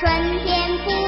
春天不